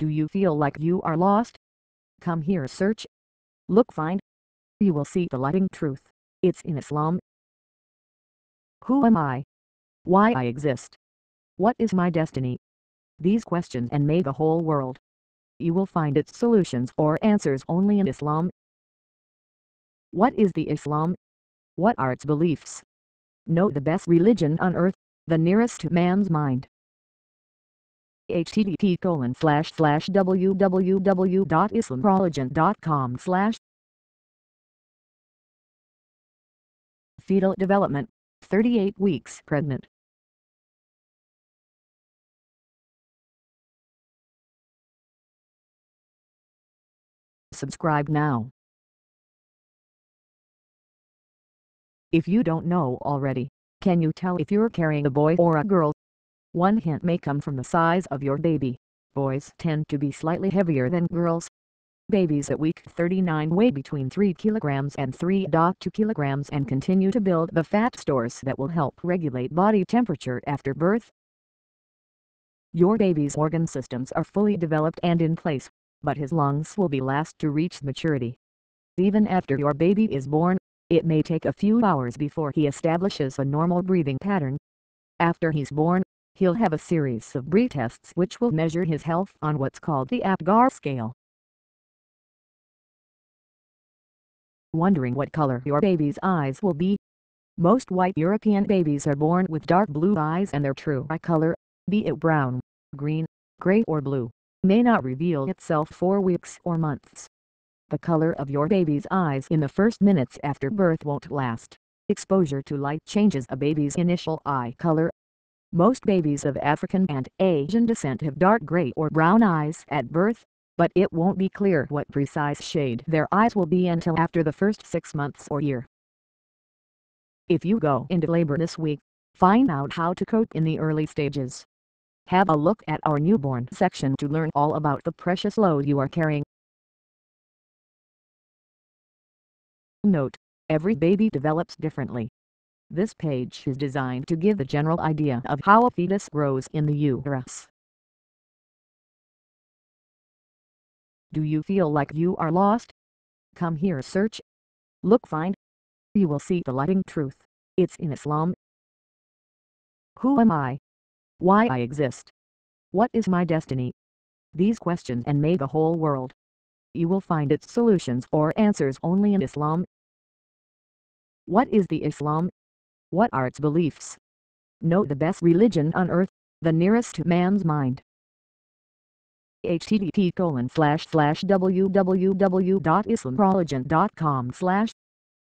Do you feel like you are lost? Come here search. Look find. You will see the lighting truth. It's in Islam. Who am I? Why I exist? What is my destiny? These questions and may the whole world. You will find its solutions or answers only in Islam. What is the Islam? What are its beliefs? Know the best religion on earth, the nearest to man's mind http colon slash slash www.islamprologent.com slash Fetal development, 38 weeks pregnant. Subscribe now. If you don't know already, can you tell if you're carrying a boy or a girl? One hint may come from the size of your baby. Boys tend to be slightly heavier than girls. Babies at week 39 weigh between 3 kilograms and 3.2 kilograms and continue to build the fat stores that will help regulate body temperature after birth. Your baby's organ systems are fully developed and in place, but his lungs will be last to reach maturity. Even after your baby is born, it may take a few hours before he establishes a normal breathing pattern. After he's born, he'll have a series of breath tests which will measure his health on what's called the APGAR scale. Wondering what color your baby's eyes will be? Most white European babies are born with dark blue eyes and their true eye color, be it brown, green, gray or blue, may not reveal itself for weeks or months. The color of your baby's eyes in the first minutes after birth won't last. Exposure to light changes a baby's initial eye color most babies of African and Asian descent have dark gray or brown eyes at birth, but it won't be clear what precise shade their eyes will be until after the first six months or year. If you go into labor this week, find out how to cope in the early stages. Have a look at our newborn section to learn all about the precious load you are carrying. Note, every baby develops differently. This page is designed to give the general idea of how a fetus grows in the uterus. Do you feel like you are lost? Come here search. Look find. You will see the lighting truth. It's in Islam. Who am I? Why I exist? What is my destiny? These questions and may the whole world. You will find its solutions or answers only in Islam. What is the Islam? What are its beliefs? Know the best religion on earth, the nearest to man's mind. http colon slash slash www.islamprologent.com slash